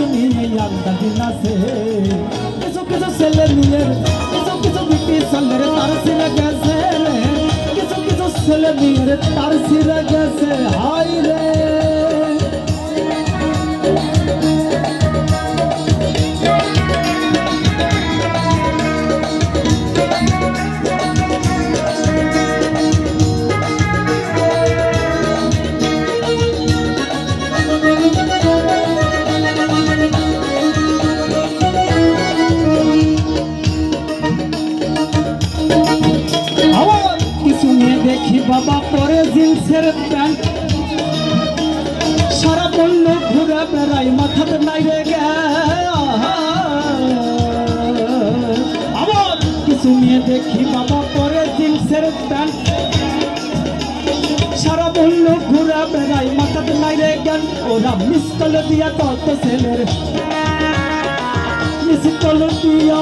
কিছু নিয়ে আন্দাজি নাচে কিছু কিছু ছেলে মেয়ের কিছু কিছু বিটি ছেলের তার ছিঁড়ে গেছে রে কিছু কিছু ছেলে মেয়ের তার ছিঁড়ে গেছে হাই রে বাবা পরে জিন্সের প্যান্ট। সারা বলল ঘুরে বেড়াই, মাথাতে নাই রে গে আবার কিছু নিয়ে দেখি বাবা পরে জিন্সের প্যান্ট। সারা বলল ঘুরে বেড়াই, মাথাতে নাই রে জ্ঞান ওরা মিস কল দিয়া তত ছেলের। মিস কল দিয়া